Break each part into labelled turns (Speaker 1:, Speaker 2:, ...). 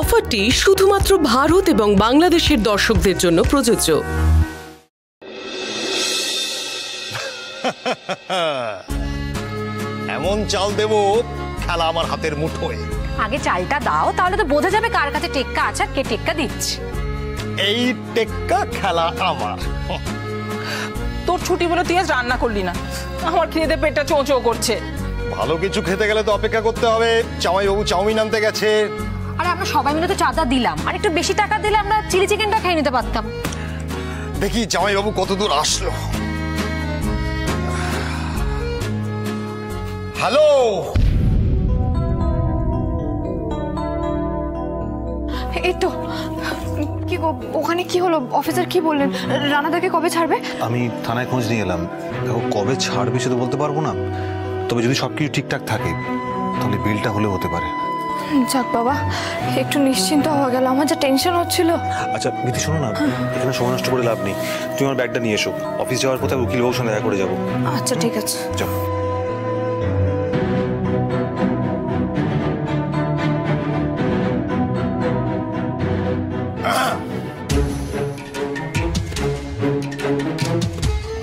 Speaker 1: অফারটি শুধুমাত্র ভারত এবং বাংলাদেশের দর্শকদের জন্য প্রযোজ্য।
Speaker 2: এমন চাল দেব খেলা আমার হাতের মুঠোয়।
Speaker 3: আগে চালটা দাও তাহলে তো বোঝা যাবে কার কাছে টেক্কা আছে আর কে টেক্কা দিচ্ছে।
Speaker 2: এই টেক্কা খেলা আমার।
Speaker 4: তোর ছুটি বলে তুই আজ রান্না করলি না। আমার খিদে পেটটা চোঁ চোঁ করছে।
Speaker 2: ভালো কিছু খেতে গেলে তো অপেক্ষা করতে হবে। জামাইবাবু চাউমিন আনতে গেছে।
Speaker 3: আরে আমরা সবাই মিলে তো চাঁদা দিলাম। আর একটু বেশি টাকা দিলে আমরা চিলি চিকেনটা খেয়ে নিতে পারতাম।
Speaker 2: দেখি জামাইবাবু কত দূর আসলো। হ্যালো?
Speaker 5: এই তো কি গো ওখানে কি হলো? অফিসার কি বললেন? রানাদাকে কবে ছাড়বে?
Speaker 6: আমি থানায় খোঁজ নিয়ে এলাম। দেখো কবে ছাড়বে সেটা বলতে পারব না। তবে যদি সব কিছু ঠিকঠাক থাকে তাহলে বিলটা হলেও হতে পারে।
Speaker 5: যাক বাবা একটু নিশ্চিন্ত হওয়া গেল আমার যা টেনশন হচ্ছিল।
Speaker 6: আচ্ছা বিধি শোনো না এখানে সময় নষ্ট করে লাভ নেই। তুমি আমার ব্যাগটা নিয়ে এসো। অফিস যাওয়ার পথে উকিল বাবুর সঙ্গে দেখা করে যাব।
Speaker 5: আচ্ছা ঠিক আছে।
Speaker 6: যাও।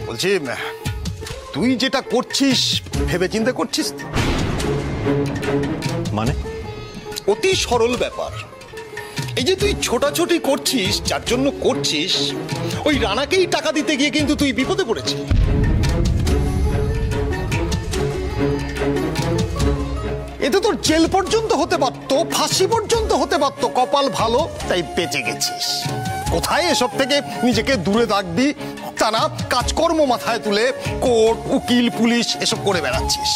Speaker 2: বলছি তুই যেটা করছিস ভেবে চিন্তা করছিস?
Speaker 6: মানে?
Speaker 2: অতি সরল ব্যাপার। এই যে তুই ছোটাছুটি করছিস, যার জন্য করছিস, ওই রানাকেই টাকা দিতে গিয়ে কিন্তু তুই বিপদে পড়েছিস। এতে তোর জেল পর্যন্ত হতে পারতো ফাঁসি পর্যন্ত হতে পারতো কপাল ভালো, তাই বেঁচে গেছিস। কোথায় এসব থেকে নিজেকে দূরে রাখবি? তা না কাজকর্ম মাথায় তুলে কোর্ট, উকিল, পুলিশ, এসব করে বেড়াচ্ছিস।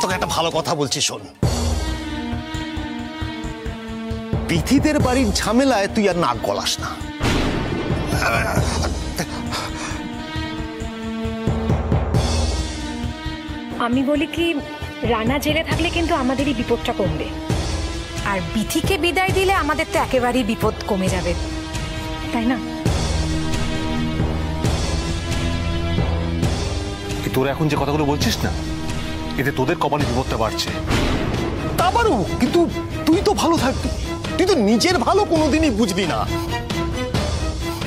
Speaker 2: তোকে একটা ভালো কথা বলছি, শোন। বিথিদের বাড়ির ঝামেলায় তুই আর নাক গলাস না।
Speaker 7: আমি বলি কি রানা জেলে থাকলে কিন্তু আমাদেরই বিপদটা কমবে।
Speaker 3: আর বিথিকে বিদায় দিলে আমাদের তো একেবারেই বিপদ কমে যাবে। তাই না?
Speaker 6: কি তোরা এখন যে কথাগুলো বলছিস না এতে তোদের কপালে বিপদটা বাড়ছে।
Speaker 2: তা পারু কিন্তু তুই তো ভালো থাকবি। তুই তো নিজের ভালো কোনোদিনই বুঝবি না।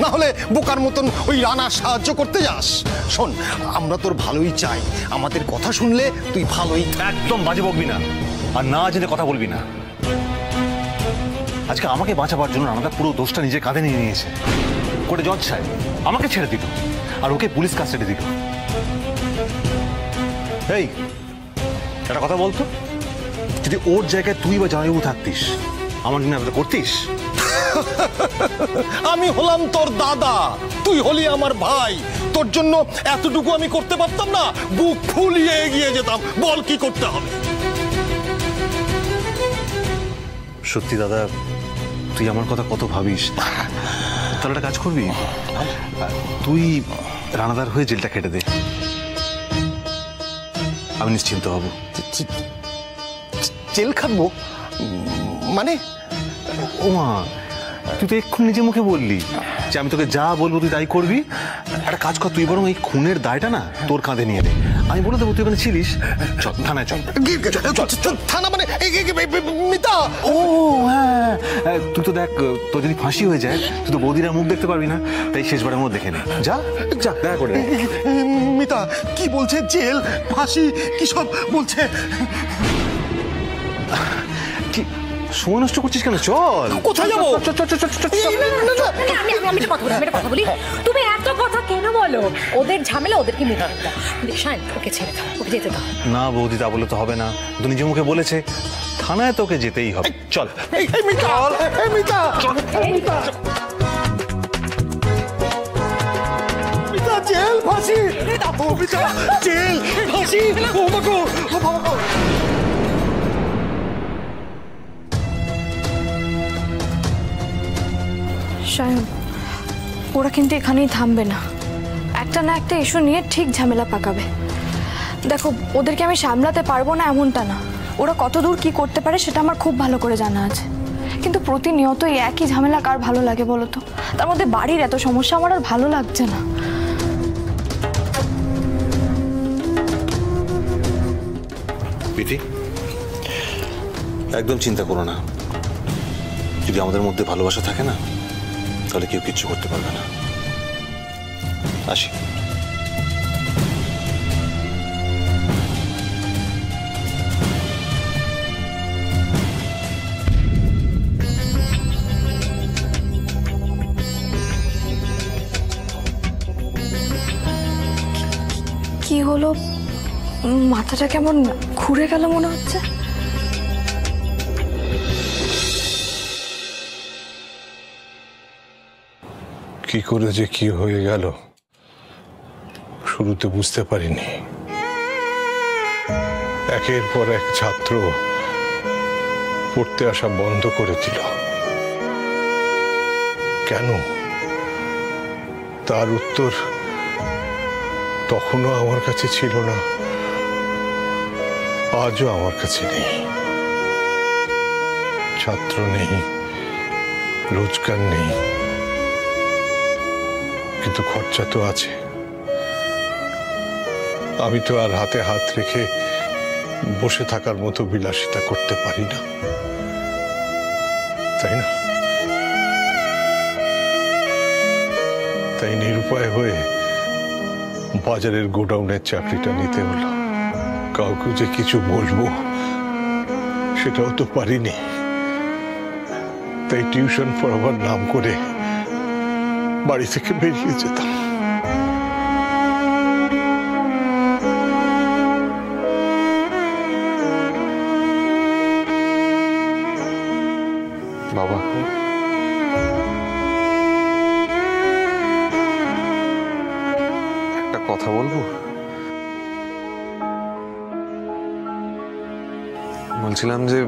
Speaker 2: না হলে বোকার মতন ওই রানা সাহায্য করতে যাস। শোন, আমরা তোর ভালোই চাই। আমাদের কথা শুনলে তুই ভালোই
Speaker 6: একদম বাজে বকবি না। আর না জেনে কথা বলবি না। আজকে আমাকে বাঁচাবার জন্য রানাদা পুরো দোষটা নিজের কাঁধে নিয়ে নিয়েছে। কোর্টে জজ সাহেব, আমাকে ছেড়ে দিল। আর ওকে পুলিশ কাস্টাডি দিল। এই, একটা কথা বলতো? যদি ওর জায়গায় তুই বা জামাইবাবু থাকতিস আমার জন্য এতটা করতিস?
Speaker 2: আমি হলাম তোর দাদা। তুই হলি আমার ভাই। তোর জন্য এতটুকু আমি করতে পারতাম না। বুক ফুলিয়ে এগিয়ে যেতাম। বল কি করতে হবে?
Speaker 6: সত্যি দাদা তুই আমার কথা কত ভাবিস? তাহলে একটা কাজ করবি? তুই রানাদার হয়ে জেলটা কেটে দে। আমি নিশ্চিন্ত হব।
Speaker 2: জেল খাটবো? মানে
Speaker 6: ওমা তুই তো এক্ষুনি নিজে মুখে বললি যে আমি তোকে যা বলব তুই তাই করবি। একটা কাজ কর তুই বরং এই খুনের দায়টা না তোর কাঁধে নিয়ে দে আমি বলে দেবো তুই ওখানে ছিলিস। চল থানায় চল।
Speaker 2: থানা মানে মিতা।
Speaker 6: ও হ্যাঁ হ্যাঁ, তুই তো দেখ তোর যদি ফাঁসি হয়ে যায় তুই তো বৌদিরা মুখ দেখতে পারবি না। তাই শেষবারের মধ্যে দেখে নে। যা যা দেখা করে
Speaker 2: মিতা কি বলছে? জেল ফাঁসি কি সব বলছে?
Speaker 6: সময় নষ্ট করছিস কেন? চল।
Speaker 2: কোথায় যাব।
Speaker 3: আমি আমি একটা কথা বলি আমি একটা কথা বলি। তুমি এত কথা কেন বলো? ওদের ঝামেলা ওদেরকে মিটাতে দাও শাইন ওকে ছেড়ে দাও ওকে যেতে দাও।
Speaker 6: না বৌদি তা বলে তো হবে না। তো নিজে মুখে বলেছে থানায় তোকে যেতেই হবে। চল।
Speaker 2: এই, এই, মিতা! এই, মিতা! মিতা! জেল ফাঁসি! জেল ফাঁসি!
Speaker 5: সায়ন, ওরা কিন্তু এখানেই থামবে না। একটা না একটা ইস্যু নিয়ে ঠিক ঝামেলা পাকাবে। দেখো, ওদেরকে আমি সামলাতে পারব না এমনটা না। ওরা কত দূর কি করতে পারে সেটা আমার খুব ভালো করে জানা আছে। কিন্তু প্রতিনিয়ত এই একই ঝামেলা কার ভালো লাগে বলো তো? তার মধ্যে বাড়ির এত সমস্যা আমার আর ভালো লাগছে না।
Speaker 6: একদম চিন্তা করো না। যদি আমাদের মধ্যে ভালোবাসা থাকে না তাহলে কেউ কিচ্ছু করতে পারবে না। আসি।
Speaker 5: কি হলো? মাথাটা কেমন ঘুরে গেল মনে হচ্ছে?
Speaker 8: কি করে যে কি হয়ে গেল, শুরুতে বুঝতে পারিনি। একের পর এক ছাত্র পড়তে আসা বন্ধ করে দিল। কেন? তার উত্তর তখনও আমার কাছে ছিল না, আজও আমার কাছে নেই। ছাত্র নেই, রোজগার নেই। কিন্তু খরচা তো আছে। আমি তো আর হাতে হাত রেখে বসে থাকার মতো বিলাসিতা করতে পারি না। তাই না? তাই নিরুপায় হয়ে বাজারের গোডাউনের চাকরিটা নিতে হলো। কাউকে যে কিছু বলব, সেটাও তো পারিনি। তাই টিউশন পড়াবার নাম করে বাড়ি থেকে বেরিয়ে যেতাম।
Speaker 9: বাবা। একটা কথা বলব? বলছিলাম যে,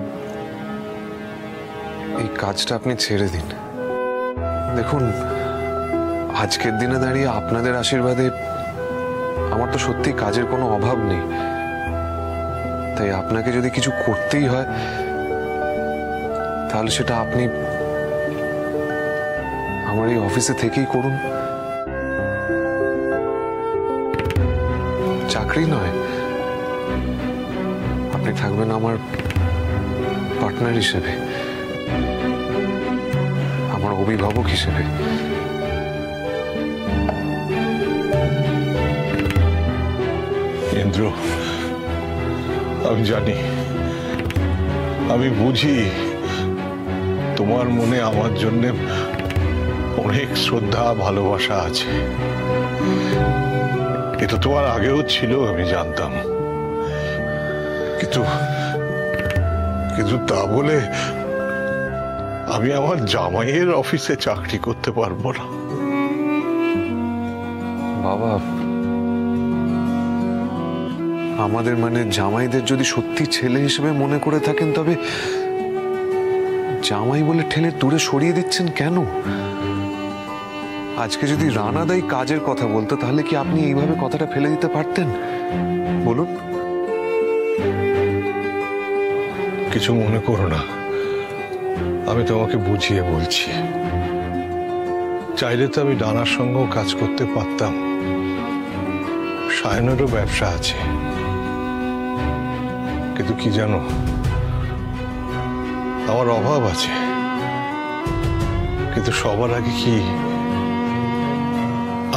Speaker 9: এই কাজটা আপনি ছেড়ে দিন। দেখুন আজকের দিনে দাঁড়িয়ে আপনাদের আশীর্বাদে আমার তো সত্যি কাজের কোনো অভাব নেই। তাই আপনাকে যদি কিছু করতেই হয়, তাহলে সেটা আপনি আমার এই অফিসে থেকেই করুন। চাকরি নয়। আপনি থাকবেন আমার পার্টনার হিসেবে, আমার অভিভাবক হিসেবে।
Speaker 8: ইন্দ্র, আমি জানি, আমি বুঝি তোমার মনে আমার জন্য অনেক শ্রদ্ধা, ভালোবাসা আছে। এটা তোমার আগেও ছিল, আমি জানতাম। কিন্তু কিন্তু তা বলে আমি আমার জামাইয়ের অফিসে চাকরি করতে পারব না।
Speaker 9: বাবা আমাদের মানে জামাইদের যদি সত্যি ছেলে হিসেবে মনে করে থাকেন, তবে জামাই বলে ঠেলে দূরে সরিয়ে দিচ্ছেন কেন? আজকে যদি রানাদাই কাজের কথা বলতো, তাহলে কি আপনি এইভাবে কথাটা ফেলে দিতে পারতেন? বলুন।
Speaker 8: কিছু মনে করো না। আমি তোমাকে বুঝিয়ে বলছি। চাইলে তো আমি ডানার সঙ্গেও কাজ করতে পারতাম। সায়নেরও ব্যবসা আছে। কিন্তু কি জানো? আমার অভাব আছে। কিন্তু সবার আগে কি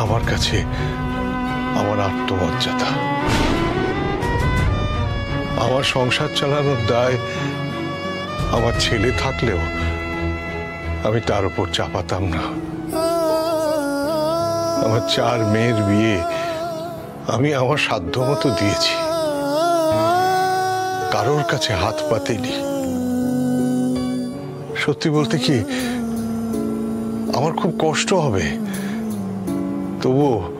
Speaker 8: আমার কাছে আমার আত্মমর্যাদা? আমার সংসার চালানোর দায় আমার ছেলে থাকলেও আমি তার উপর চাপাতাম না। আমার চার মেয়ের বিয়ে আমি আমার সাধ্য মতো দিয়েছি। কারোর কাছে হাত পাতেনি। সত্যি বলতে কি, আমার খুব কষ্ট হবে। তবুও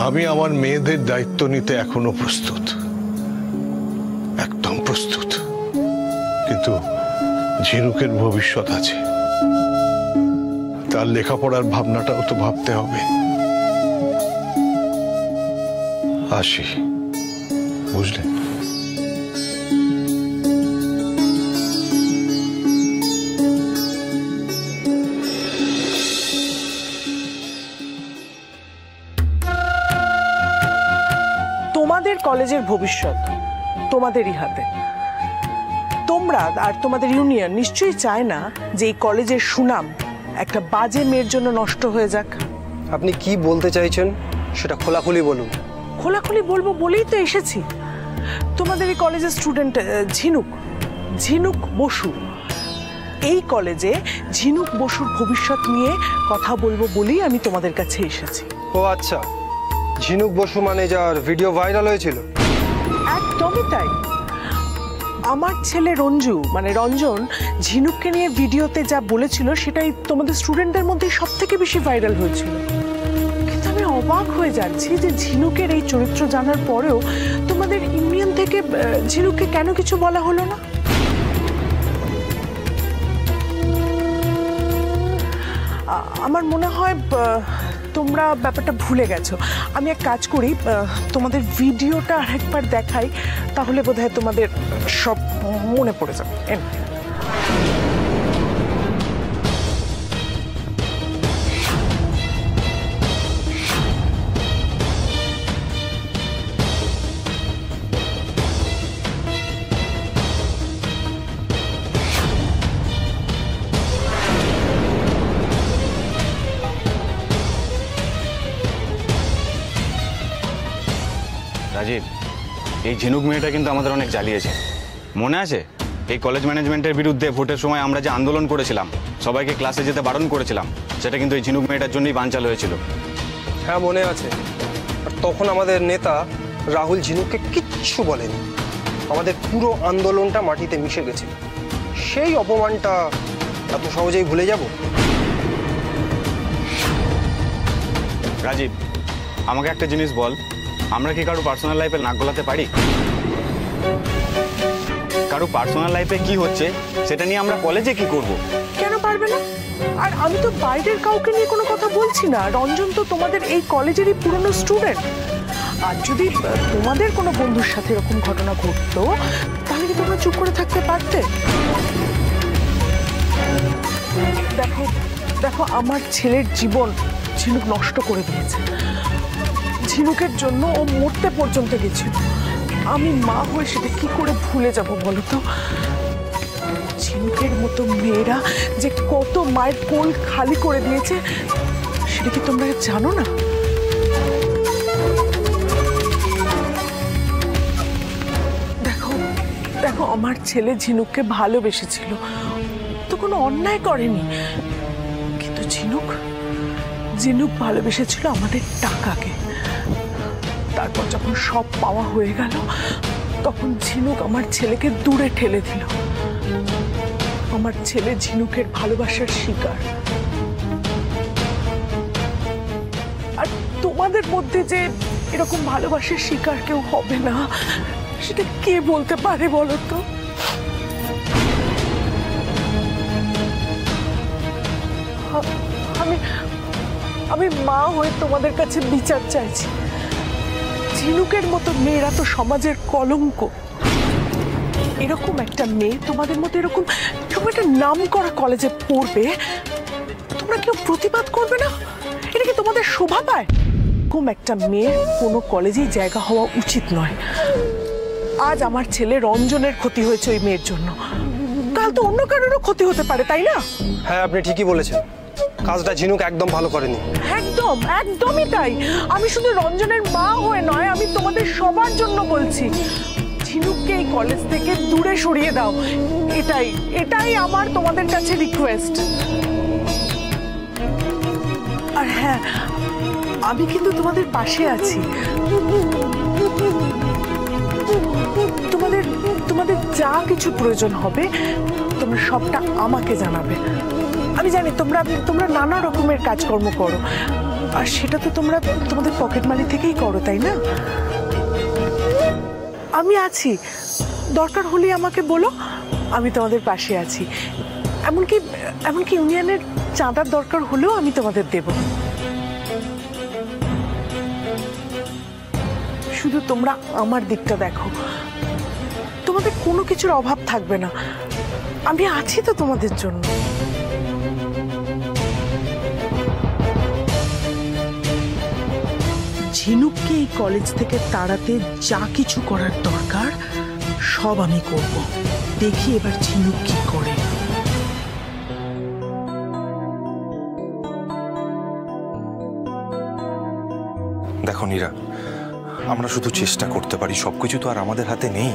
Speaker 8: আমি আমার মেয়েদের দায়িত্ব নিতে এখনও প্রস্তুত। একদম প্রস্তুত। কিন্তু ঝিনুকের ভবিষ্যৎ আছে। তার লেখাপড়ার ভাবনাটাও তো ভাবতে হবে। আসি। বুঝলেন
Speaker 10: কলেজের ভবিষ্যৎ তোমাদেরই হাতে। তোমরা আর তোমাদের ইউনিয়ন নিশ্চয়ই চায় না যে এই কলেজের সুনাম একটা বাজে মেয়ের জন্য নষ্ট হয়ে যাক।
Speaker 11: আপনি কি বলতে চাইছেন? সেটা খোলাখুলি বলুন।
Speaker 10: খোলাখুলি বলব বলেই তো এসেছি। তোমাদের এই কলেজের স্টুডেন্ট ঝিনুক ঝিনুক বসু। এই কলেজে ঝিনুক বসুর ভবিষ্যৎ নিয়ে কথা বলব বলেই আমি তোমাদের কাছে এসেছি।
Speaker 11: ও আচ্ছা। ঝিনুক বসু মানে যার ভিডিও ভাইরাল হয়েছিল?
Speaker 10: একদমই তাই। আমার ছেলে রঞ্জু মানে রঞ্জন, ঝিনুককে নিয়ে ভিডিওতে যা বলেছিল, সেটাই তোমাদের স্টুডেন্টদের মধ্যে সব থেকে বেশি ভাইরাল হয়েছিল। কিন্তু আমি অবাক হয়ে যাচ্ছি যে ঝিনুকের এই চরিত্র জানার পরেও তোমাদের ইউনিয়ন থেকে ঝিনুককে কেন কিছু বলা হলো না? আমার মনে হয় তোমরা ব্যাপারটা ভুলে গেছো। আমি এক কাজ করি তোমাদের ভিডিওটা আরেকবার দেখাই, তাহলে বোধহয় তোমাদের সব মনে পড়ে যাবে।
Speaker 12: এই ঝিনুক মেয়েটা কিন্তু আমাদের অনেক জ্বালিয়েছে। মনে আছে? এই কলেজ ম্যানেজমেন্টের বিরুদ্ধে ভোটের সময় আমরা যে আন্দোলন করেছিলাম সবাইকে ক্লাসে যেতে বারণ করেছিলাম সেটা কিন্তু এই ঝিনুক মেয়েটার জন্যই বানচাল হয়েছিল।
Speaker 11: হ্যাঁ মনে আছে। আর তখন আমাদের নেতা রাহুল ঝিনুককে কিচ্ছু বলেনি। আমাদের পুরো আন্দোলনটা মাটিতে মিশে গেছে। সেই অপমানটা এত সহজেই ভুলে যাব?
Speaker 12: রাজীব আমাকে একটা জিনিস বল। আমরা কি কারও পার্সোনাল লাইফে নাক গলাতে পারি? কারও পার্সোনাল লাইফে কি হচ্ছে, সেটা নিয়ে আমরা কলেজে কি করব?
Speaker 10: কেন পারবে না? আর আমি তো বাইরের কাউকে নিয়ে কোনো কথা বলছি না। রঞ্জন তো তোমাদের এই কলেজেরই পুরনো স্টুডেন্ট আর যদি তোমাদের কোনো বন্ধুর সাথে এরকম ঘটনা ঘটতো, তাহলে কি তোমরা চুপ করে থাকতে পারতে? দেখো দেখো, আমার ছেলের জীবন ঝিনুক নষ্ট করে দিয়েছে। ঝিনুকের জন্য ও মরতে পর্যন্ত গেছিল। আমি মা হয়ে সেটা কি করে ভুলে যাব বলো তো ঝিনুকের মতো মেয়েরা যে কত মায়ের কোল খালি করে দিয়েছে, সেটা কি তোমরা জানো না? দেখো দেখো, আমার ছেলে ঝিনুককে ভালোবেসেছিল। তো কোনো অন্যায় করেনি। কিন্তু ঝিনুক ঝিনুক ভালোবেসেছিল আমাদের টাকাকে। যখন সব পাওয়া হয়ে গেল, তখন ঝিনুক আমার ছেলেকে দূরে ঠেলে দিল। আমার ছেলে ঝিনুকের ভালোবাসার শিকার। আর তোমাদের মধ্যে যে এরকম ভালোবাসার শিকার কেউ হবে না, সেটা কে বলতে পারে বলো তো? আমি আমি মা হয়ে তোমাদের কাছে বিচার চাইছি। ঝিনুকের মতো মেয়েরা তো সমাজের কলঙ্ক। এরকম একটা মেয়ে তোমাদের মতো এরকম একটা নাম করা কলেজে পড়বে, তোমরা কেউ প্রতিবাদ করবে না? এটা কি তোমাদের শোভা পায়? এরকম একটা মেয়ের কোনো কলেজেই জায়গা হওয়া উচিত নয়। আজ আমার ছেলে রঞ্জনের ক্ষতি হয়েছে ওই মেয়ের জন্য। কাল তো অন্য কারোরও ক্ষতি হতে পারে, তাই না?
Speaker 11: হ্যাঁ আপনি ঠিকই বলেছেন। কাজটা ঝিনুক একদম ভালো করেনি।
Speaker 10: একদম, একদমই তাই। আমি শুধু রঞ্জনের মা হয়ে নয়, আমি তোমাদের সবার জন্য বলছি, ঝিনুককে এই কলেজ থেকে দূরে সরিয়ে দাও। এটাই এটাই আমার তোমাদের কাছে রিকোয়েস্ট আর হ্যাঁ আমি কিন্তু তোমাদের পাশে আছি। তোমাদের তোমাদের যা কিছু প্রয়োজন হবে, তোমরা সবটা আমাকে জানাবে। আমি জানি তোমরা তোমরা নানা রকমের কাজকর্ম করো। আর সেটা তো তোমরা তোমাদের পকেট মানি থেকেই করো, তাই না? আমি আছি। দরকার হলে আমাকে বলো, আমি তোমাদের পাশে আছি। এমনকি এমনকি ইউনিয়নের চাঁদার দরকার হলেও আমি তোমাদের দেব। শুধু তোমরা আমার দিকটা দেখো। তোমাদের কোনো কিছুর অভাব থাকবে না। আমি আছি তো তোমাদের জন্য। ঝিনুককে এই কলেজ থেকে তাড়াতে যা কিছু করার দরকার সব আমি করব। দেখি এবার ঝিনুক কি করে।
Speaker 13: দেখো নীরা আমরা শুধু চেষ্টা করতে পারি সবকিছু তো আর আমাদের হাতে নেই।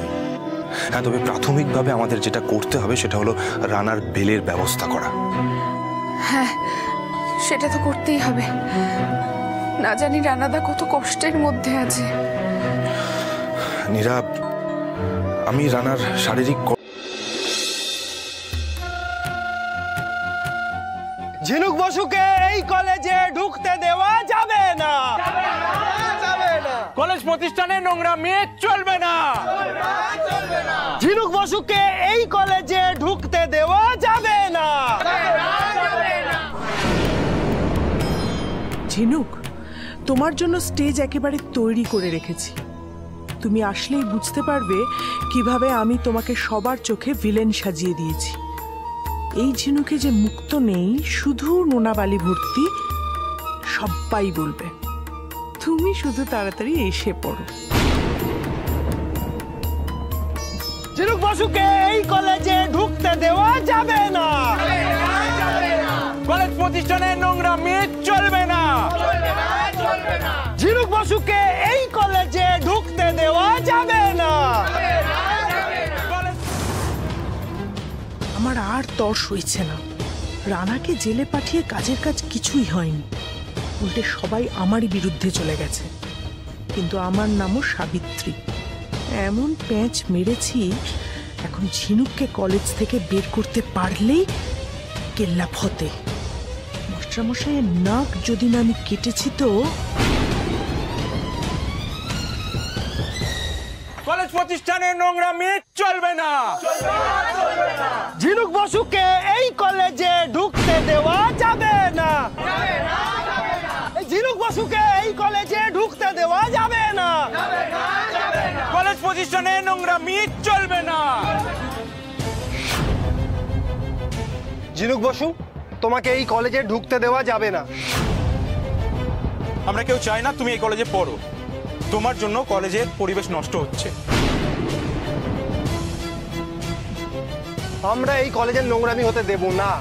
Speaker 13: হ্যাঁ তবে প্রাথমিকভাবে আমাদের যেটা করতে হবে সেটা হলো রানার বেলের ব্যবস্থা করা।
Speaker 5: হ্যাঁ সেটা তো করতেই হবে। না জানি রানাদা কত কষ্টের মধ্যে আছে।
Speaker 13: নীরা আমি রানার শারীরিক
Speaker 11: ঝিনুক বসুকে এই কলেজে ঢুকতে দেওয়া যাবে না।
Speaker 14: কলেজ প্রতিষ্ঠানে নোংরা মেয়ে চলবে না।
Speaker 11: ঝিনুক বসুকে এই কলেজে ঢুকতে দেওয়া যাবে না।
Speaker 10: ঝিনুক তোমার জন্য স্টেজ একেবারে তৈরি করে রেখেছি। তুমি আসলেই বুঝতে পারবে কীভাবে আমি তোমাকে সবার চোখে ভিলেন সাজিয়ে দিয়েছি। এই ঝিনুকে যে মুক্ত নেই, শুধু নোনাবালি ভর্তি সবাই বলবে। তুমি শুধু তাড়াতাড়ি এসে পড়ো।
Speaker 11: ঝিনুক বসুকে এই কলেজে ঢুকতে দেওয়া যাবে না।
Speaker 14: কলেজ প্রতিষ্ঠানে নোংরা মেয়ে চলবে না।
Speaker 11: ঝিনুক বসুকে এই কলেজে ঢুকতে দেওয়া যাবে না।
Speaker 10: আমার আর তর সইছে না। রানাকে জেলে পাঠিয়ে কাজের কাজ কিছুই হয়নি। উল্টে সবাই আমারই বিরুদ্ধে চলে গেছে। কিন্তু আমার নামও সাবিত্রী। এমন প্যাঁচ মেরেছি, এখন ঝিনুককে কলেজ থেকে বের করতে পারলেই কেল্লা ফতে মাস্টারমশাইয়ের নাক যদি না আমি কেটেছি তো?
Speaker 14: কলেজ প্রতিষ্ঠানে নোংরা মেয়ে চলবে না।
Speaker 11: ঝিনুক বসুকে এই কলেজে ঢুকতে দেওয়া যাবে না। ঝিনুক বসুকে এই কলেজে ঢুকতে দেওয়া যাবে না।
Speaker 14: কলেজ প্রতিষ্ঠানে নোংরা মেয়ে চলবে না।
Speaker 11: ঝিনুক বসু তোমাকে এই কলেজে ঢুকতে দেওয়া যাবে না।
Speaker 14: আমরা কেউ চাই না তুমি এই কলেজে পড়ো। তোমার জন্য কলেজের পরিবেশ নষ্ট হচ্ছে।
Speaker 11: আমরা এই কলেজের নোংরামি হতে দেব না।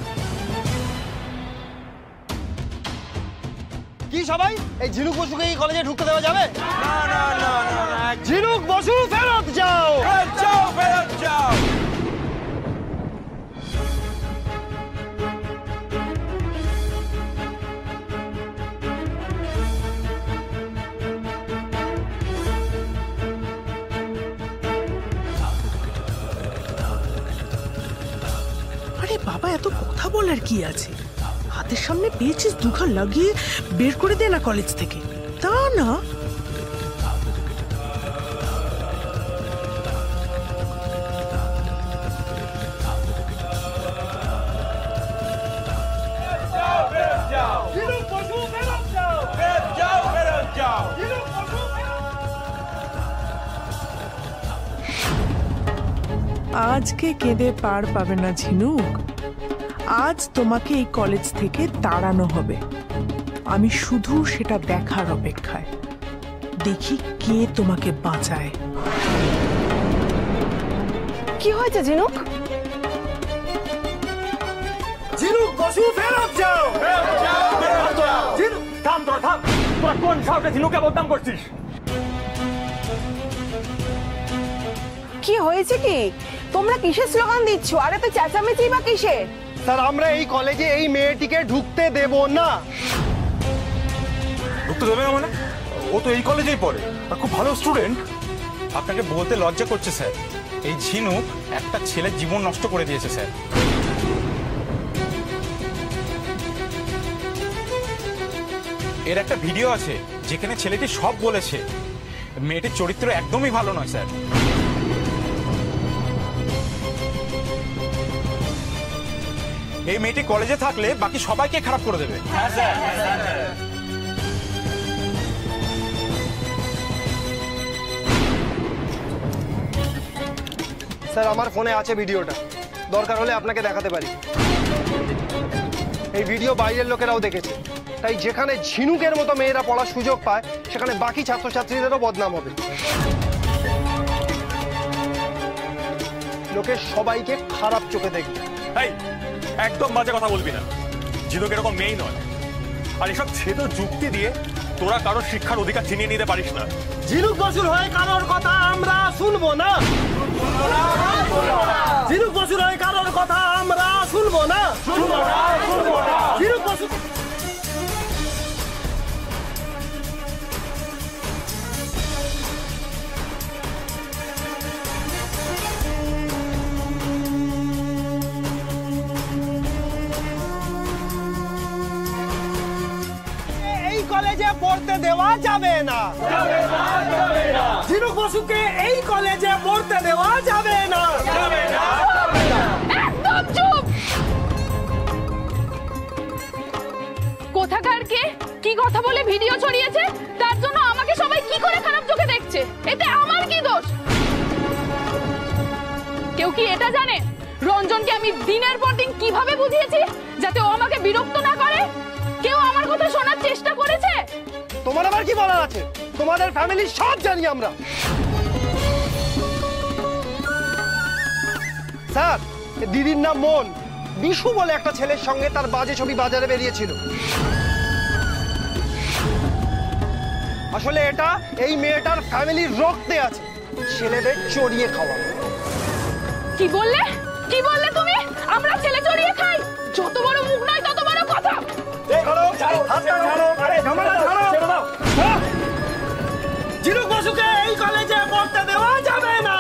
Speaker 11: কি সবাই? এই ঝিনুক বসুকে এই কলেজে ঢুকতে দেওয়া যাবে?
Speaker 14: না না না না
Speaker 11: ঝিনুক বসু ফেরত যাও!
Speaker 14: ফেরত যাও ফেরত যাও।
Speaker 10: এত কথা বলার কি আছে? হাতের সামনে পেয়েছিস দুঘা লাগিয়ে বের করে দে না কলেজ থেকে। তা না। আজকে কেঁদে পার পাবে না ঝিনুক। আজ তোমাকে এই কলেজ থেকে তাড়ানো হবে। আমি শুধু সেটা দেখার অপেক্ষায়। দেখি কে তোমাকে বাঁচায়।
Speaker 5: কি হয়েছে ঝিনুক?
Speaker 11: বসু ফেরত যাও!
Speaker 14: থাম তোরা থাম। তোরা কোন সাউটে ঝিনুকে বদনাম করছিস?
Speaker 15: কি হয়েছে কি? তোমরা কিসের স্লোগান দিচ্ছ? আরে তো চেঁচামেচি বা কিসের?
Speaker 11: স্যার, আমরা এই কলেজে এই মেয়েটিকে ঢুকতে দেব না।
Speaker 14: ঢুকতে দেবে মানে? ও তো এই কলেজেই পড়ে, আর খুব ভালো স্টুডেন্ট। আপনাকে বলতে লজ্জা করছে, স্যার। এই ঝিনুক একটা ছেলের জীবন নষ্ট করে দিয়েছে, স্যার। এর একটা ভিডিও আছে, যেখানে ছেলেটি সব বলেছে। মেয়েটির চরিত্র একদমই ভালো নয়, স্যার। এই মেয়েটি কলেজে থাকলে বাকি সবাইকে খারাপ করে দেবে। হ্যাঁ স্যার।
Speaker 11: স্যার আমার ফোনে আছে ভিডিওটা। দরকার হলে আপনাকে দেখাতে পারি। এই ভিডিও বাইরের লোকেরাও দেখেছে। তাই যেখানে ঝিনুকের মতো মেয়েরা পড়ার সুযোগ পায় সেখানে বাকি ছাত্রছাত্রীদেরও বদনাম হবে। লোকের সবাইকে খারাপ চোখে দেখবে।
Speaker 14: এই একদম বাজে কথা বলবি না। জিনুক এরকম মেয়েই নয়। আর এসব ছেদ যুক্তি দিয়ে তোরা কারও শিক্ষার অধিকার ছিনিয়ে নিতে পারিস না।
Speaker 11: ঝিনুক বসুর হয়ে কারোর কথা আমরা শুনব না। ঝিনুক বসুর হয়ে কারোর কথা আমরা শুনব না। শুনব না শুনব ঝিনুক বসু এই কলেজে পড়তে দেওয়া যাবে না। ঝিনুক বসুকে এই কলেজে পড়তে দেওয়া যাবে না।
Speaker 16: একদম কোথাকার কে? কি কথা বলে ভিডিও ছড়িয়েছে? তার জন্য আমাকে সবাই কি করে খারাপ চোখে দেখছে? এতে আমার কি দোষ? কেউ কি এটা জানে? রঞ্জনকে আমি দিনের পর দিন কীভাবে বুঝিয়েছি? যাতে ও আমাকে বিরক্ত না করে?
Speaker 11: তোমার আবার কি বলার আছে? তোমাদের ফ্যামিলি সব জানি আমরা। স্যার দিদির নাম মন। বিশু বলে একটা ছেলের সঙ্গে তার বাজে ছবি বাজারে বেরিয়েছিল। আসলে এটা এই মেয়েটার ফ্যামিলির রক্তে আছে। ছেলেদের চড়িয়ে খাওয়া।
Speaker 16: কি বললে? কি বললে তুমি? আমরা ছেলে চড়িয়ে খাই। যত বড় মুখ নয় তত বড় কথা।
Speaker 11: এই কলেজে পড়তে দেওয়া যাবে না।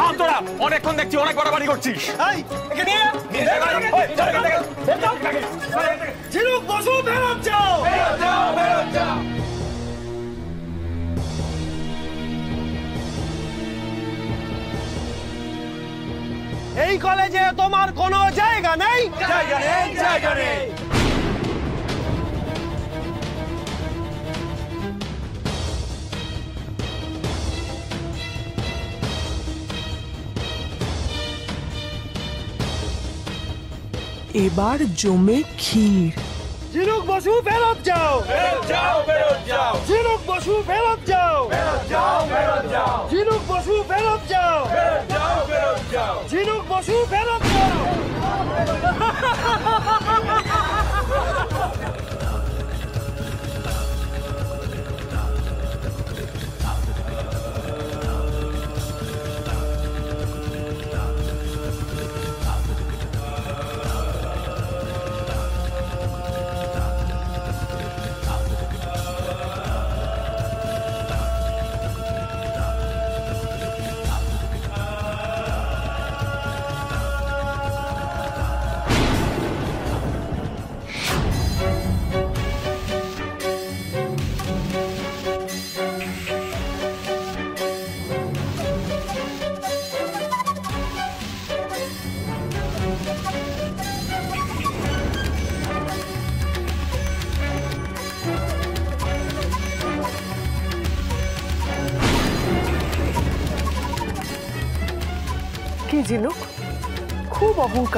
Speaker 14: থাম তোরা অনেকক্ষণ দেখছি অনেক বাড়াবাড়ি করছিস।
Speaker 11: এই একে নিয়ে ঝিনুক বসু ফেরত যাও। এই কলেজে তোমার কোনো জায়গা নেই? জায়গা নেই জায়গা নেই।
Speaker 10: এবার জমে ক্ষীর।
Speaker 11: ঝিনুক বসু ফেরত যাও।
Speaker 14: যাও ফেরত যাও।
Speaker 11: ঝিনুক বসু ফেরত যাও।
Speaker 14: যাও ফেরত যাও।
Speaker 11: ঝিনুক বসু ফেরত যাও।
Speaker 14: যাও ফেরত যাও।
Speaker 11: ঝিনুক বসু ফেরত যাও।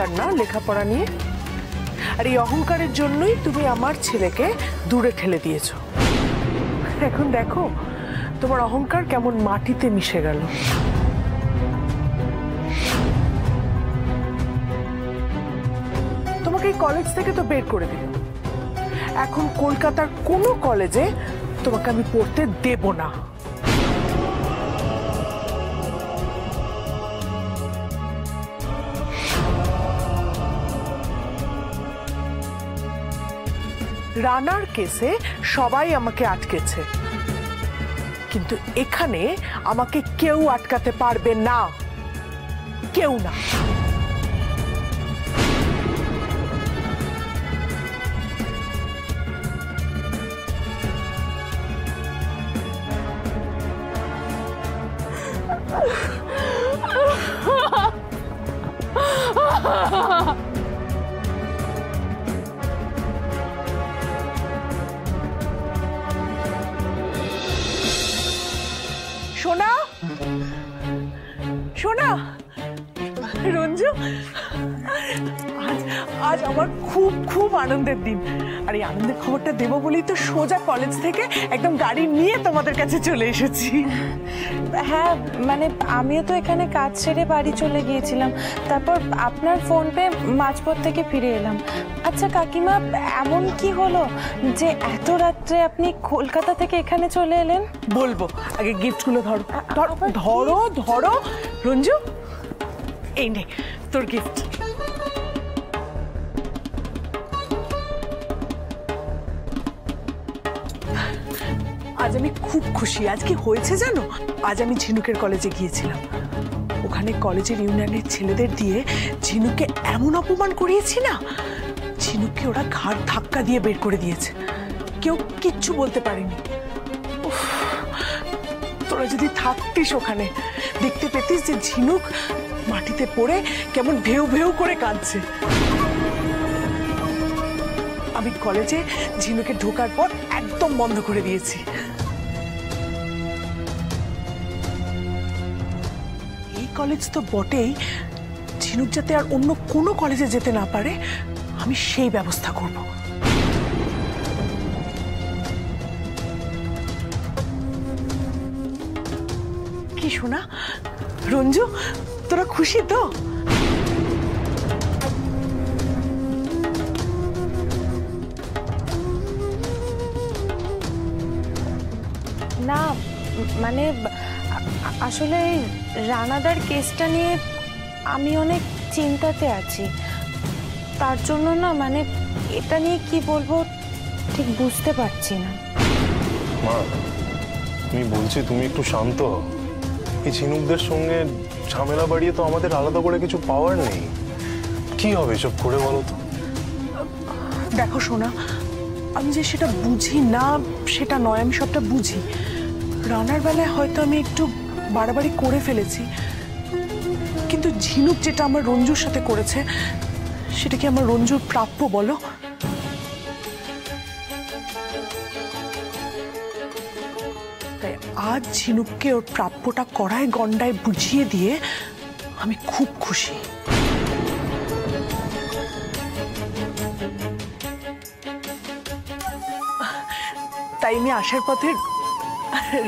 Speaker 10: অহংকার না, লেখাপড়া নিয়ে? আর এই অহংকারের জন্যই তুমি আমার ছেলেকে দূরে ঠেলে দিয়েছ। এখন দেখো, তোমার অহংকার কেমন মাটিতে মিশে গেল। তোমাকে এই কলেজ থেকে তো বের করে দিল। এখন কলকাতার কোনো কলেজে তোমাকে আমি পড়তে দেব না। রানার কেসে সবাই আমাকে আটকেছে। কিন্তু এখানে আমাকে কেউ আটকাতে পারবে না। কেউ না। আনন্দের দিন। আর এই আনন্দের খবরটা দেবো বলেই তো সোজা কলেজ থেকে একদম গাড়ি নিয়ে তোমাদের কাছে চলে এসেছি।
Speaker 15: হ্যাঁ মানে আমিও তো এখানে কাজ সেরে বাড়ি চলে গিয়েছিলাম। তারপর আপনার ফোন পেয়ে মাঝপথ থেকে ফিরে এলাম। আচ্ছা কাকিমা এমন কি হলো যে এত রাত্রে আপনি কলকাতা থেকে এখানে চলে এলেন?
Speaker 10: বলব আগে গিফটগুলো ধরো। ধরো ধরো রঞ্জু এই নে তোর গিফট আজ আমি খুব খুশি। আজ কি হয়েছে জানো? আজ আমি ঝিনুকের কলেজে গিয়েছিলাম। ওখানে কলেজের ইউনিয়নের ছেলেদের দিয়ে ঝিনুককে এমন অপমান করিয়েছি না? ঝিনুককে ওরা ঘাড় ধাক্কা দিয়ে বের করে দিয়েছে। কেউ কিচ্ছু বলতে পারেনি। তোরা যদি থাকতিস ওখানে, দেখতে পেতিস যে ঝিনুক মাটিতে পড়ে কেমন ভেউ ভেউ করে কাঁদছে। আমি কলেজে ঝিনুকে ঢোকার পর একদম বন্ধ করে দিয়েছি। কলেজ তো বটেই, ঝিনুক যাতে আর অন্য কোনো কলেজে যেতে না পারে, আমি সেই ব্যবস্থা করব। কি শোনা রঞ্জু, তোরা খুশি তো?
Speaker 15: না মানে আসলে রানাদার কেসটা নিয়ে আমি অনেক চিন্তাতে আছি। তার জন্য না মানে এটা নিয়ে কি বলব ঠিক বুঝতে পারছি না।
Speaker 8: মা আমি বলছি তুমি একটু শান্ত হও। এই ঝিনুকদের সঙ্গে ঝামেলা বাড়িয়ে তো আমাদের আলাদা করে কিছু পাওয়ার নেই। কি হবে এসব করে বলো তো?
Speaker 10: দেখো সোনা আমি যে সেটা বুঝি না সেটা নয় আমি সবটা বুঝি। রানার বেলায় হয়তো আমি একটু বাড়াবাড়ি করে ফেলেছি। কিন্তু ঝিনুক যেটা আমার রঞ্জুর সাথে করেছে, সেটা কি আমার রঞ্জুর প্রাপ্য বলো? তাই আজ ঝিনুককে ওর প্রাপ্যটা কড়ায় গন্ডায় বুঝিয়ে দিয়ে আমি খুব খুশি। তাই আমি আসার পথে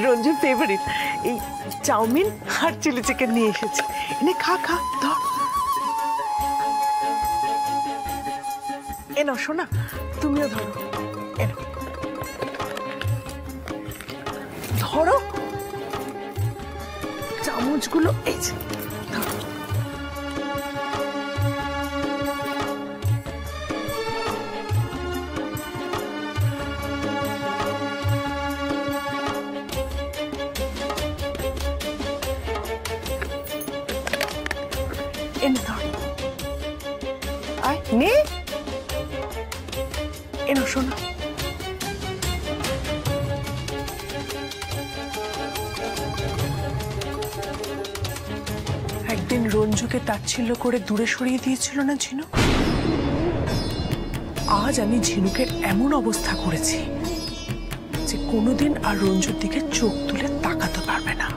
Speaker 10: রঞ্জুর ফেভারিট এই চাউমিন আর চিলি চিকেন নিয়ে এসেছি। এনে খা খা, ধর। এনো শোনা তুমিও ধরো। এনো ধরো। চামচগুলো এই যে। একদিন রঞ্জুকে তাচ্ছিল্য করে দূরে সরিয়ে দিয়েছিল না ঝিনুক? আজ আমি ঝিনুকের এমন অবস্থা করেছি যে কোনোদিন আর রঞ্জুর দিকে চোখ তুলে তাকাতে পারবে না।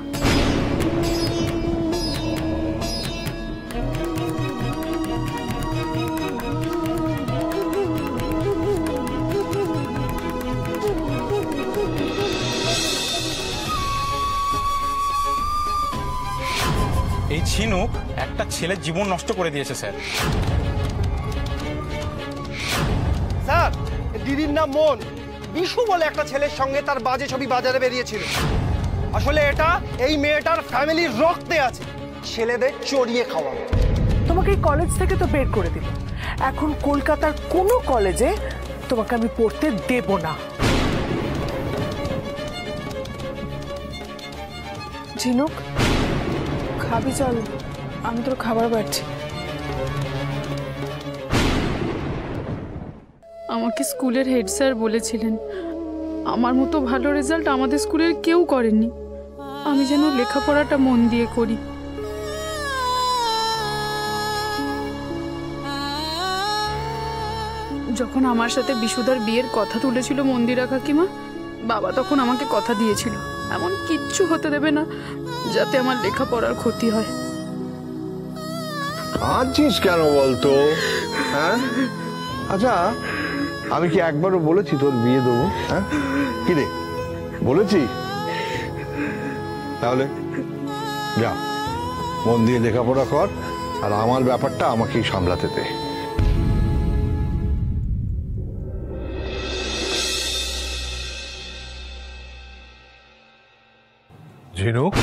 Speaker 14: ঝিনুক একটা ছেলের জীবন নষ্ট করে দিয়েছে স্যার।
Speaker 11: স্যার দিদির নাম মন। বিশু বলে একটা ছেলের সঙ্গে তার বাজে ছবি বাজারে বেরিয়েছিল। আসলে এটা এই মেয়েটার ফ্যামিলির রক্তে আছে। ছেলেদের চড়িয়ে খাওয়া
Speaker 10: তোমাকে এই কলেজ থেকে তো বের করে দিল এখন কলকাতার কোনো কলেজে তোমাকে আমি পড়তে দেব না।
Speaker 5: ঝিনুক খাবি চল, আমি তোর খাবার পাচ্ছি
Speaker 17: আমাকে স্কুলের হেড স্যার বলেছিলেন, আমার মতো ভালো রেজাল্ট আমাদের স্কুলের কেউ করেনি। আমি যেন লেখাপড়াটা মন দিয়ে করি। যখন আমার সাথে বিশুদার বিয়ের কথা তুলেছিল মন্দিরা কাকিমা, বাবা তখন আমাকে কথা দিয়েছিল। এমন কিচ্ছু হতে দেবে না যাতে আমার লেখাপড়ার ক্ষতি হয়।
Speaker 8: কাঁদছিস কেন বলতো? হ্যাঁ? আচ্ছা আমি কি একবারও বলেছি তোর বিয়ে দেবো? হ্যাঁ? কি রে? বলেছি? তাহলে যা, মন দিয়ে লেখাপড়া কর আর আমার ব্যাপারটা আমাকেই সামলাতে দে। ঝিনুক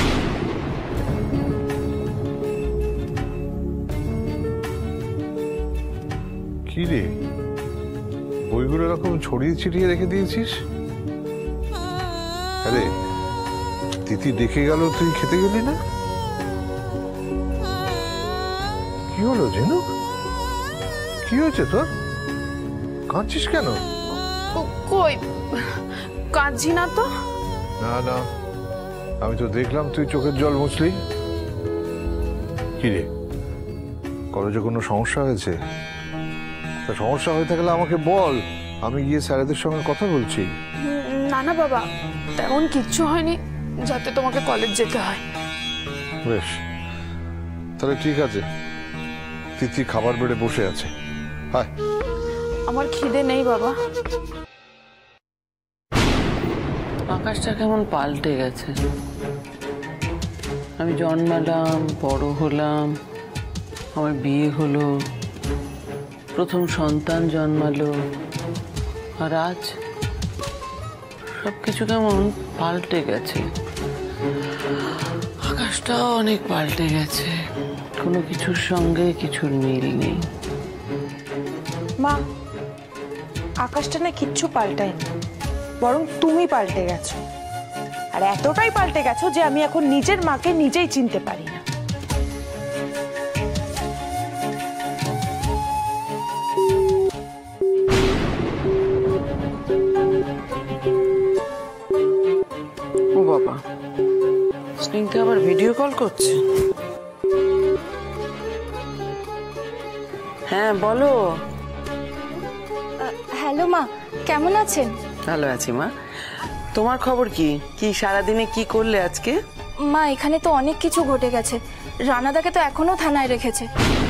Speaker 8: কি রে? বইগুলো এরকম ছড়িয়ে ছিটিয়ে রেখে দিয়েছিস? আরে তিথি ডেকে গেল তুই খেতে গেলি না? কি হলো ঝিনুক? কি হয়েছে তোর? কাঁদছিস কেন?
Speaker 5: কই? কাঁদছি না তো?
Speaker 8: না না। আমি তো দেখলাম তুই চোখের জল মুছলি। কি রে কলেজে কোনো সমস্যা হয়েছে? তা সমস্যা হয়ে থাকলে আমাকে বল আমি গিয়ে স্যারেদের সঙ্গে কথা বলছি।
Speaker 5: না না বাবা তেমন কিচ্ছু হয়নি যাতে তোমাকে কলেজ যেতে হয়।
Speaker 8: বেশ তাহলে ঠিক আছে। তিথি খাবার বেড়ে বসে আছে। হায়।
Speaker 5: আমার খিদে নেই বাবা।
Speaker 18: আকাশটা কেমন পাল্টে গেছে। আমি জন্মালাম, বড় হলাম, আমার বিয়ে হলো, প্রথম সন্তান জন্মালো, আর আজ সব কিছু কেমন পাল্টে গেছে। আকাশটাও অনেক পাল্টে গেছে। কোনো কিছুর সঙ্গে কিছুর মিল নেই।
Speaker 15: মা, আকাশটা না কিচ্ছু পাল্টায়নি। বরং তুমি পাল্টে গেছো। আর এতটাই পাল্টে গেছো যে আমি এখন নিজের মাকে নিজেই চিনতে পারি না।
Speaker 18: ও বাবা স্নিগ্ধা আবার ভিডিও কল করছে? হ্যাঁ বলো।
Speaker 5: হ্যালো মা কেমন আছেন?
Speaker 18: ভালো আছি মা। তোমার খবর কি? কি সারাদিনে কি করলে আজকে?
Speaker 5: মা এখানে তো অনেক কিছু ঘটে গেছে। রানাদাকে তো এখনও থানায় রেখেছে।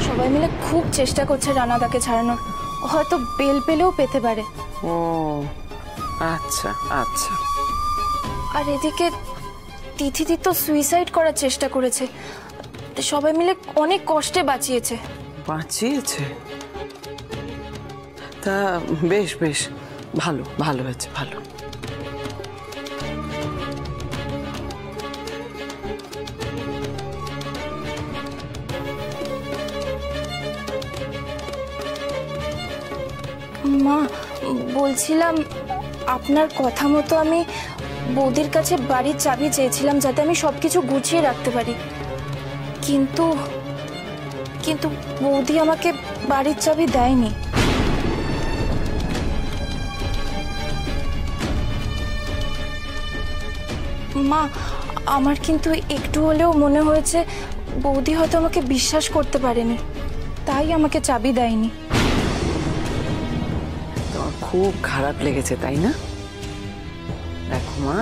Speaker 5: সবাই মিলে খুব চেষ্টা করছে রানাদাকে ছাড়ানোর। হয়তো বেল পেলেও পেতে পারে।
Speaker 18: ও আচ্ছা আচ্ছা।
Speaker 5: আর এদিকে তিথিদি তো সুইসাইড করার চেষ্টা করেছে। সবাই মিলে অনেক কষ্টে বাঁচিয়েছে।
Speaker 18: বাঁচিয়েছে? তা বেশ বেশ। ভালো ভালো হয়েছে, ভালো।
Speaker 5: মা, বলছিলাম আপনার কথা মতো আমি বৌদির কাছে বাড়ির চাবি চেয়েছিলাম যাতে আমি সব কিছু গুছিয়ে রাখতে পারি। কিন্তু কিন্তু বৌদি আমাকে বাড়ির চাবি দেয়নি। মা, আমার কিন্তু একটু হলেও মনে হয়েছে বৌদি হয়তো আমাকে বিশ্বাস করতে পারেনি। তাই আমাকে চাবি দেয়নি।
Speaker 18: খুব খারাপ লেগেছে, তাই না? দেখো মা,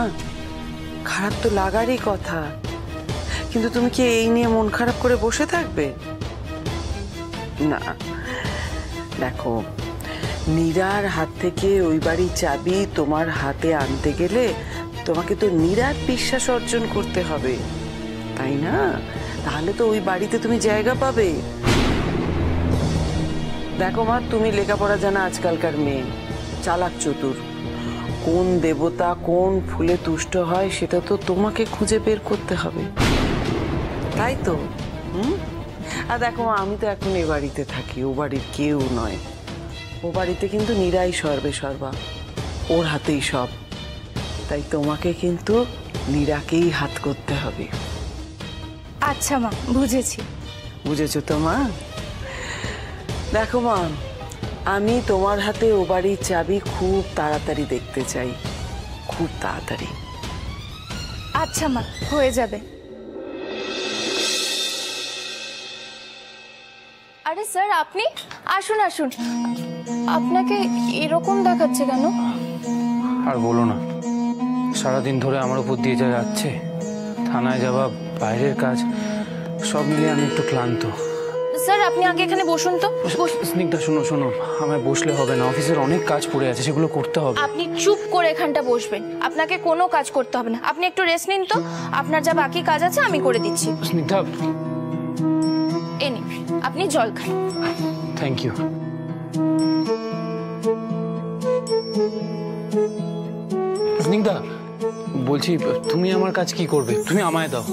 Speaker 18: খারাপ তো লাগারই কথা। কিন্তু তুমি কি এই নিয়ে মন খারাপ করে বসে থাকবে? না। দেখো নীরার হাত থেকে ওই বাড়ির চাবি তোমার হাতে আনতে গেলে তোমাকে তো নীরার বিশ্বাস অর্জন করতে হবে, তাই না? তাহলে তো ওই বাড়িতে তুমি জায়গা পাবে। দেখো মা, তুমি লেখাপড়া জানা আজকালকার মেয়ে, চালাক চতুর। কোন দেবতা কোন ফুলে তুষ্ট হয় সেটা তো তোমাকে খুঁজে বের করতে হবে। তাই তো? হুম? আর দেখো আমি তো এখন এ বাড়িতে থাকি, ও বাড়ির কেউ নয়। ও বাড়িতে কিন্তু নিরাই সর্বে সর্বা, ওর হাতেই সব। তাই তোমাকে কিন্তু নীরাকেই হাত করতে হবে।
Speaker 5: আচ্ছা মা বুঝেছি।
Speaker 18: বুঝেছ তো মা? দেখো মা আমি তোমার হাতে ও বাড়ির চাবি খুব তাড়াতাড়ি দেখতে চাই। খুব তাড়াতাড়ি।
Speaker 5: আচ্ছা মা হয়ে যাবে। আরে স্যার আপনি? আসুন আসুন। আপনাকে এরকম দেখাচ্ছে কেন?
Speaker 19: আর বলো না। সারাদিন ধরে আমার উপর দিয়ে যা যাচ্ছে থানায় যাওয়া বাইরের কাজ সব মিলিয়ে আমি একটু ক্লান্ত।
Speaker 5: স্যার আপনি আগে এখানে বসুন তো।
Speaker 19: স্নিগ্ধা শোনো শোনো আমায় বসলে হবে না। অফিসের অনেক কাজ পড়ে আছে সেগুলো করতে হবে।
Speaker 5: আপনি চুপ করে এখানটা বসবেন। আপনাকে কোনো কাজ করতে হবে না। আপনি একটু রেস্ট নিন তো। আপনার যা বাকি কাজ আছে আমি করে দিচ্ছি।
Speaker 19: স্নিগ্ধা।
Speaker 5: এ নিন। আপনি জল খান।
Speaker 19: থ্যাংক ইউ স্নিগ্ধা বলছি তুমি আমার কাজ কি করবে? তুমি আমায় দাও।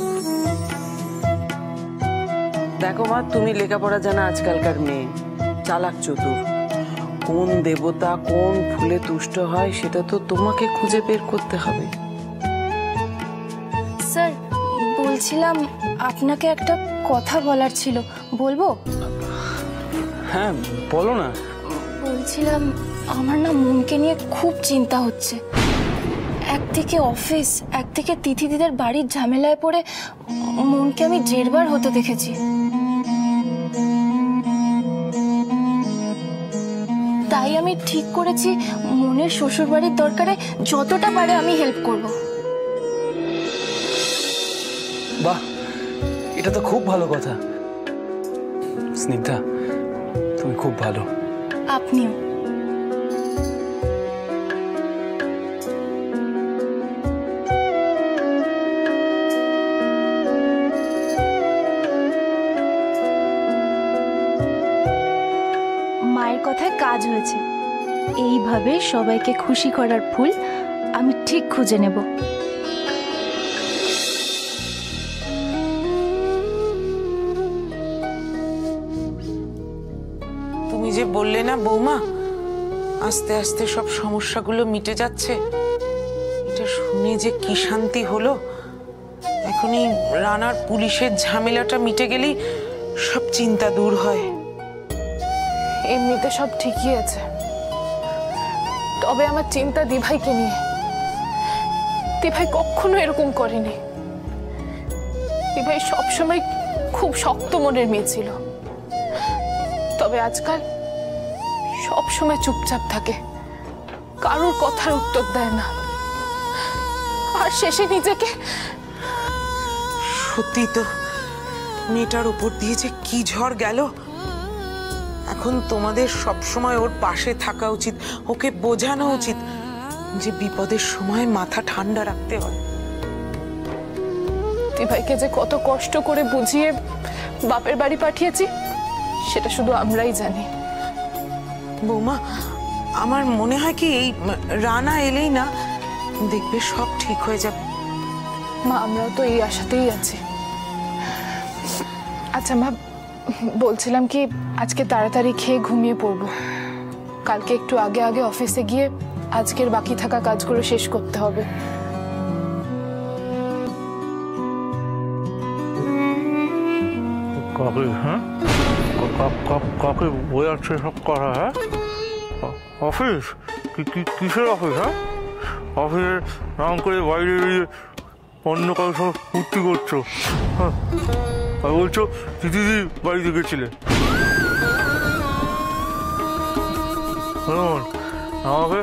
Speaker 20: দেখো মা তুমি লেখাপড়া জানা আজকালকার মেয়ে। চালাক চতুর। কোন দেবতা কোন ফুলে তুষ্ট হয় সেটা তো তোমাকে খুঁজে বের করতে হবে।
Speaker 5: স্যার বলছিলাম আপনাকে একটা কথা বলার ছিল। বলব?
Speaker 19: হ্যাঁ বলো না।
Speaker 5: বলছিলাম আমার না মনকে নিয়ে খুব চিন্তা হচ্ছে। একদিকে অফিস একদিকে তিথি দিদের বাড়ির ঝামেলায় পড়ে মনকে আমি জেরবার হতে দেখেছি। তাই আমি ঠিক করেছি মনের শ্বশুর বাড়ির দরকারে যতটা পারে আমি হেল্প করব।
Speaker 19: বাহ এটা তো খুব ভালো কথা। স্নিগ্ধা তুমি খুব ভালো।
Speaker 5: আপনিও।
Speaker 21: এইভাবে সবাইকে খুশি করার ফুল আমি ঠিক খুঁজে নেব।
Speaker 20: তুমি যে বললে না বৌমা আস্তে আস্তে সব সমস্যাগুলো মিটে যাচ্ছে। এটা শুনে যে কি শান্তি হলো। এখনই রানার পুলিশের ঝামেলাটা মিটে গেলেই সব চিন্তা দূর হয়।
Speaker 16: এমনিতে সব ঠিকই আছে। তবে আমার চিন্তা দিভাইকে নিয়ে। দিভাই কখনো এরকম করেনি। দিভাই সবসময় খুব শক্ত মনের মেয়ে ছিল। তবে আজকাল সব সময় চুপচাপ থাকে। কারোর কথার উত্তর দেয় না। আর শেষে নিজেকে
Speaker 20: সত্যি তো মেয়েটার উপর দিয়ে যে কি ঝড় গেল? এখন তোমাদের সব সময় ওর পাশে থাকা উচিত ওকে বোঝানো উচিত যে বিপদের সময় মাথা ঠান্ডা রাখতে হয়।
Speaker 16: দিভাইকে যে কত কষ্ট করে বুঝিয়ে বাপের বাড়ি পাঠিয়েছি সেটা শুধু আমরাই জানি।
Speaker 20: বৌমা আমার মনে হয় কি এই রানা এলেই না দেখবে সব ঠিক হয়ে যাবে।
Speaker 16: মা আমরাও তো এই আশাতেই আছি। আচ্ছা মা বলছিলাম কি, আজকে তাড়াতাড়ি খেয়ে ঘুমিয়ে পড়ব। কালকে একটু আগে আগে অফিসে গিয়ে আজকের বাকি থাকা কাজগুলো শেষ করতে হবে।
Speaker 22: হ্যাঁ? সব কথা হ্যাঁ? অফিস? অফিস হ্যাঁ? অফিসের করে বাইরে অন্য কারোর সঙ্গে ফুর্তি করছ হ্যাঁ? আর বলছো দিদি বাড়িতে গেছিলে। আমাকে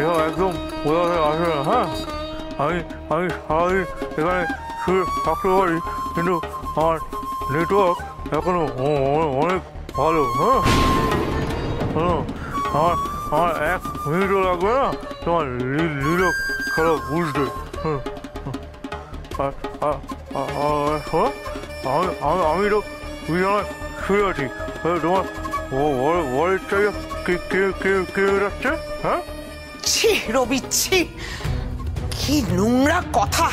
Speaker 22: এসব একদম বোঝাতে আসবে না হ্যাঁ? আমি আমি সারাদিন এখানে শুয়ে থাকতে পারি, কিন্তু আমার নেটওয়ার্ক এখনও অ- অ- অনেক ভালো হ্যাঁ? আমার আমার এক মিনিটও লাগবে না, তোমার লীল খেলা বুঝতে। হ্যাঁ আর, আর- আমি আমি আমি তো বিছানায় শুয়ে আছি। হ্যাঁ, তোমার ওয়ালেট চাই কে কে কে কে যাচ্ছে হ্যাঁ?
Speaker 20: ছি রবি ছি। কি নোংরা কথা।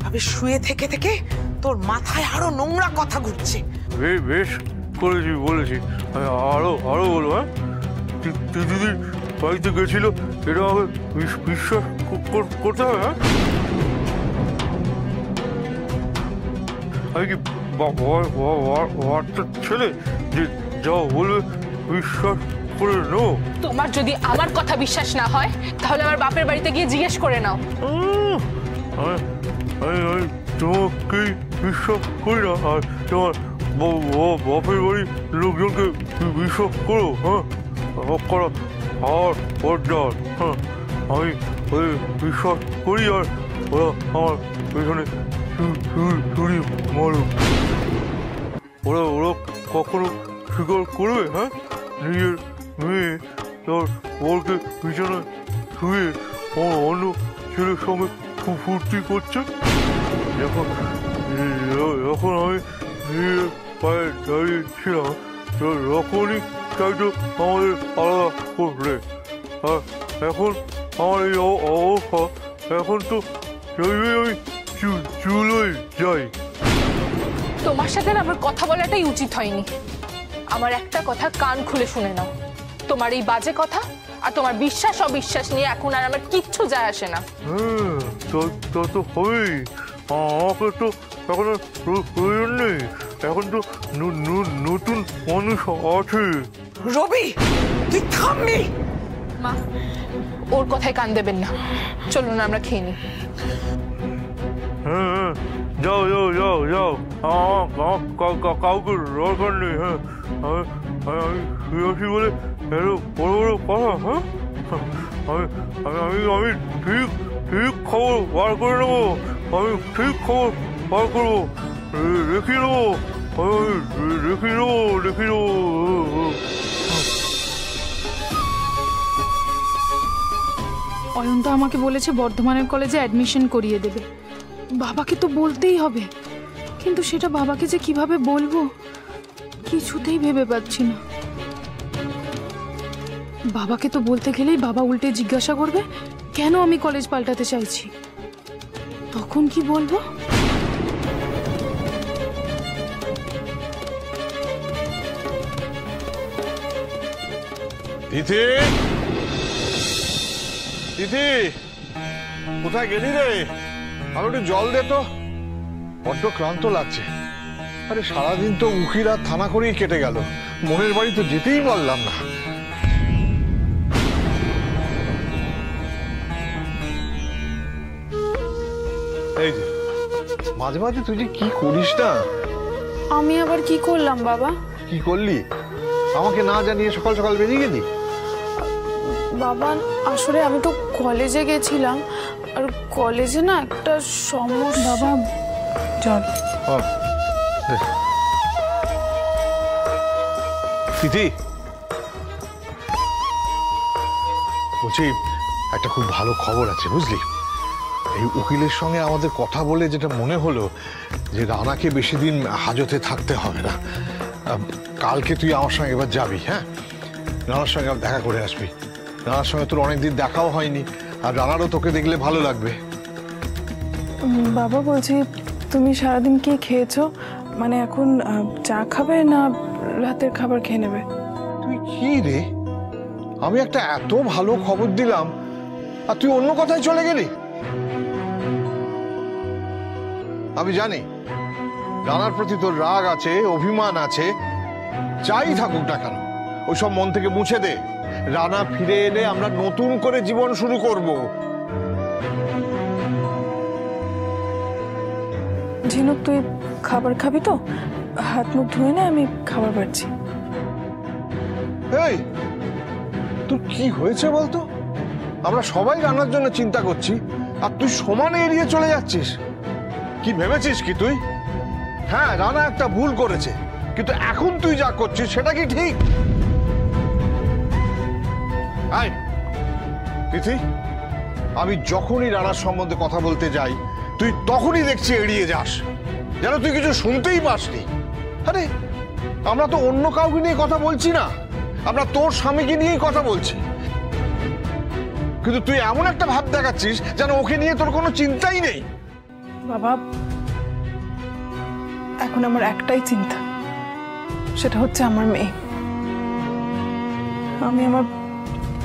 Speaker 20: ভাবে শুয়ে থেকে থেকে তোর মাথায় আরও নোংরা কথা ঘুরছে।
Speaker 22: বেশ বেশ করেছি বলেছি। আমি আরও আরও বলব হ্যাঁ? দিদি বাড়িতে গেছিল এটা আমাকে বিশ্বাস কর- কর- করতে হবে হ্যাঁ? আমি কি ছেলে যে যা বলবে বিশ্বাস করে নেব
Speaker 16: তোমার যদি আমার কথা বিশ্বাস না হয় তাহলে আমার বাপের বাড়িতে গিয়ে জিজ্ঞেস করে নাও।
Speaker 22: আমি বিশ্বাস করি না আর তোমার বাপের বাড়ির লোকজনকে বিশ্বাস করো হ্যাঁ? করা আর পর্যার হ্যাঁ? আমি ওই বিশ্বাস করি আর ওরা আমার পেছনে মারুক ওরা ওরা
Speaker 8: কখনো স্বীকার করবে হ্যাঁ নিজের মেয়ে তার বরকে বিছানায় শুয়ে অন্য ছেলের সঙ্গে খুব ফুর্তি করছে যখন যখন আমি নিজের পায়ে দাঁড়িয়ে ছিলাম তখনই চাইতো আমাদের আলাদা করলে আর এখন আমার এই অবস্থা এখন তো আমি চু- চুলোয় যাই
Speaker 16: তোমার সাথে না আমার কথা বলাটাই উচিত হয়নি। আমার একটা কথা কান খুলে শুনে নাও। তোমার এই বাজে কথা আর তোমার বিশ্বাস অবিশ্বাস নিয়ে এখন আর আমার কিচ্ছু যায় আসে না।
Speaker 8: হ্যাঁ তা- তা তো হবেই। আমাকে তো এখন প্রয়োজন নেই। এখন তো নতুন মানুষ আছে।
Speaker 20: রবি তুই থামবি!
Speaker 16: মা ওর কথায় কান দেবেন না। চলুন আমরা খেয়ে নিই।
Speaker 8: যাও যাও যাও যাও। কা- কাউকে দরকার নেই হ্যাঁ। আমি শুয়েছি বলে এত বড় বড় কথা হ্যাঁ? আমি আমি আমি ঠিক ঠিক খবর বার করে নেব। আমি ঠিক খবর বার করব। রেখে নেব আমি রেখে নেব রেখে নেব
Speaker 16: অয়ন্ত আমাকে বলেছে বর্ধমানের কলেজে অ্যাডমিশন করিয়ে দেবে। বাবাকে তো বলতেই হবে। কিন্তু সেটা বাবাকে যে কীভাবে বলব, কিছুতেই ভেবে পাচ্ছি না। বাবাকে তো বলতে গেলেই বাবা উল্টে জিজ্ঞাসা করবে, কেন আমি কলেজ পাল্টাতে চাইছি? তখন কি বলব?
Speaker 8: তিথি! তিথি! কোথায় গেলি রে? আমি একটু জল দে তো। বড্ড ক্লান্ত লাগছে। আরে সারাদিন তো উকিল আর থানা করেই কেটে গেল। মনের বাড়ি তো যেতেই পারলাম না। এই যে মাঝে মাঝে তুই যে কি করিস না?
Speaker 17: আমি আবার কি করলাম বাবা?
Speaker 8: কি করলি? আমাকে না জানিয়ে সকাল সকাল বেরিয়ে গেলি?
Speaker 17: বাবা আসলে আমি তো কলেজে গেছিলাম। কলেজে না একটা সমস্যা। বাবা জল।
Speaker 8: তিথি। বলছি একটা খুব ভালো খবর আছে বুঝলি? এই উকিলের সঙ্গে আমাদের কথা বলে যেটা মনে হলো যে রানাকে বেশি দিন হাজতে থাকতে হবে না। কালকে তুই আমার সঙ্গে এবার যাবি হ্যাঁ? রানার সঙ্গে আবার দেখা করে আসবি। রানার সঙ্গে তোর অনেকদিন দেখাও হয়নি আর রানারও তোকে দেখলে ভালো লাগবে।
Speaker 23: বাবা বলছি, তুমি সারাদিন কি খেয়েছো? মানে এখন চা খাবে না রাতের খাবার খেয়ে নেবে?
Speaker 8: তুই কি রে? আমি একটা এত ভালো খবর দিলাম, আর তুই অন্য কথায় চলে গেলি? আমি জানি, রানার প্রতি তোর রাগ আছে, অভিমান আছে, যাই থাকুক না কেন, ওইসব মন থেকে মুছে দে। রানা ফিরে এলে আমরা নতুন করে জীবন শুরু করব।
Speaker 23: ঝিনুক, তুই খাবার খাবি তো? হাত মুখ ধুয়ে নে, আমি খাবার
Speaker 8: এই, তোর কি হয়েছে বলতো? আমরা সবাই রান্নার জন্য চিন্তা করছি, আর তুই সমানে এড়িয়ে চলে যাচ্ছিস। কি ভেবেছিস কি তুই? হ্যাঁ রানা একটা ভুল করেছে, কিন্তু এখন তুই যা করছিস, সেটা কি ঠিক? আমি যখনই রানার সম্বন্ধে কথা বলতে যাই তুই তখনই দেখছি এড়িয়ে যাস। যেন তুই কিছু শুনতেই পাসনি। আরে, আমরা তো অন্য কাউকে নিয়ে কথা বলছি না। আমরা তোর স্বামীকে নিয়েই কথা বলছি। কিন্তু তুই এমন একটা ভাব দেখাচ্ছিস যেন ওকে নিয়ে তোর কোনো চিন্তাই নেই।
Speaker 23: বাবা, এখন আমার একটাই চিন্তা। সেটা হচ্ছে আমার মেয়ে। আমি আমার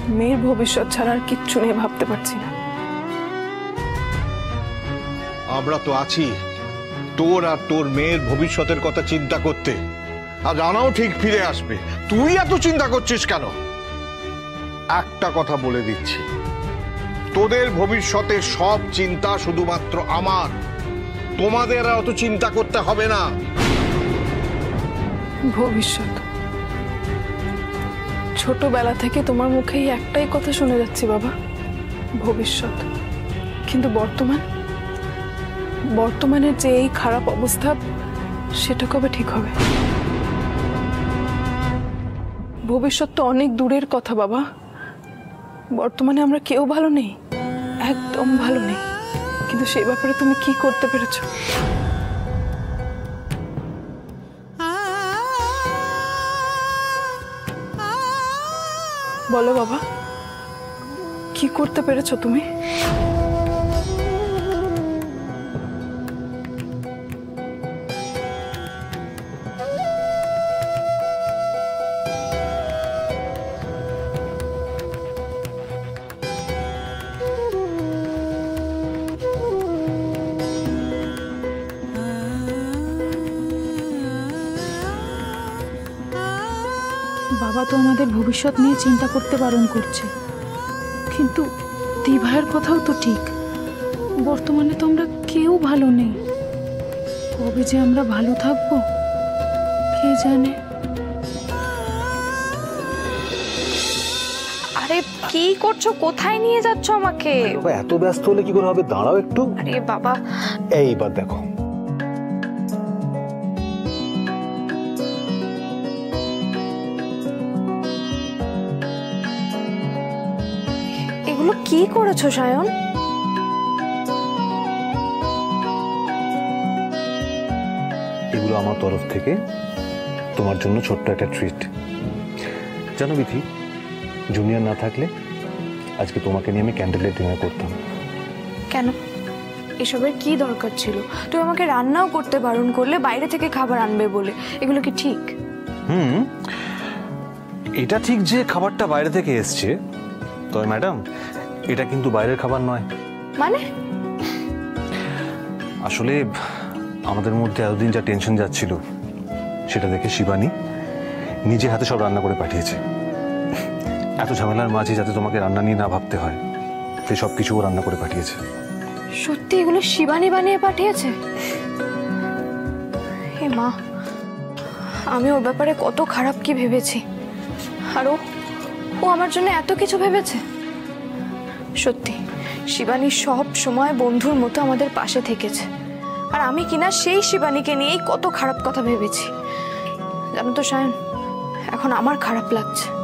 Speaker 23: মেয়ের ভবিষ্যৎ ছাড়া আর কিচ্ছু নিয়ে ভাবতে পারছি না।
Speaker 8: আমরা তো আছি। তোর আর তোর মেয়ের ভবিষ্যতের কথা চিন্তা করতে। আর রানাও ঠিক ফিরে আসবে। তুই এত চিন্তা করছিস কেন? একটা কথা বলে দিচ্ছি। তোদের ভবিষ্যতের সব চিন্তা শুধুমাত্র আমার। তোমাদের অত চিন্তা করতে হবে না।
Speaker 23: ভবিষ্যৎ। ছোটবেলা থেকে তোমার মুখেই একটাই কথা শুনে যাচ্ছি বাবা। ভবিষ্যৎ। কিন্তু বর্তমান? বর্তমানের যে এই খারাপ অবস্থা, সেটা কবে ঠিক হবে? ভবিষ্যৎ তো অনেক দূরের কথা বাবা। বর্তমানে আমরা কেউ ভালো নেই, একদম ভালো নেই। কিন্তু সেই ব্যাপারে তুমি কি করতে পেরেছ? বলো বাবা, কি করতে পেরেছ তুমি?
Speaker 24: ভবিষ্যৎ নিয়ে চিন্তা করতে বারণ করছে। কিন্তু দিভাইয়ের কথাও তো ঠিক। বর্তমানে তো আমরা কেউ ভালো নেই। কবে যে আমরা ভালো থাকব কে জানে?
Speaker 25: আরে কি করছ? কোথায় নিয়ে যাচ্ছ আমাকে?
Speaker 6: এত ব্যস্ত হলে কি করে হবে? দাঁড়াও একটু।
Speaker 25: আরে বাবা।
Speaker 6: এইবার দেখো।
Speaker 25: এগুলো কি করেছ সায়ন?
Speaker 6: এগুলো আমার তরফ থেকে তোমার জন্য ছোট্ট একটা ট্রিট জানো বিথি জুনিয়র না থাকলে আজকে তোমাকে নিয়ে আমি ক্যান্ডেলের ডিনার করতাম।
Speaker 25: কেন? এসবের কি দরকার ছিল? তুমি আমাকে রান্নাও করতে বারণ করলে বাইরে থেকে খাবার আনবে বলে। এগুলো কি ঠিক?
Speaker 6: হুম এটা ঠিক যে খাবারটা বাইরে থেকে এসছে। তবে ম্যাডাম এটা কিন্তু বাইরের খাবার নয়।
Speaker 25: মানে?
Speaker 6: আসলে আমাদের মধ্যে এতদিন যা টেনশন যাচ্ছিল সেটা দেখে শিবানী নিজে হাতে সব রান্না করে পাঠিয়েছে। এত ঝামেলার মাঝে যাতে তোমাকে রান্না নিয়ে না ভাবতে হয় সেই সব কিছু রান্না করে পাঠিয়েছে।
Speaker 25: সত্যি এগুলো শিবানী বানিয়ে পাঠিয়েছে? হে মা আমি ওর ব্যাপারে কত খারাপ কি ভেবেছি। আর ও ও আমার জন্য এত কিছু ভেবেছে? সত্যি শিবানী সব সময় বন্ধুর মতো আমাদের পাশে থেকেছে। আর আমি কিনা সেই শিবানীকে নিয়েই কত খারাপ কথা ভেবেছি। জানো তো, সায়ন, এখন আমার খারাপ লাগছে।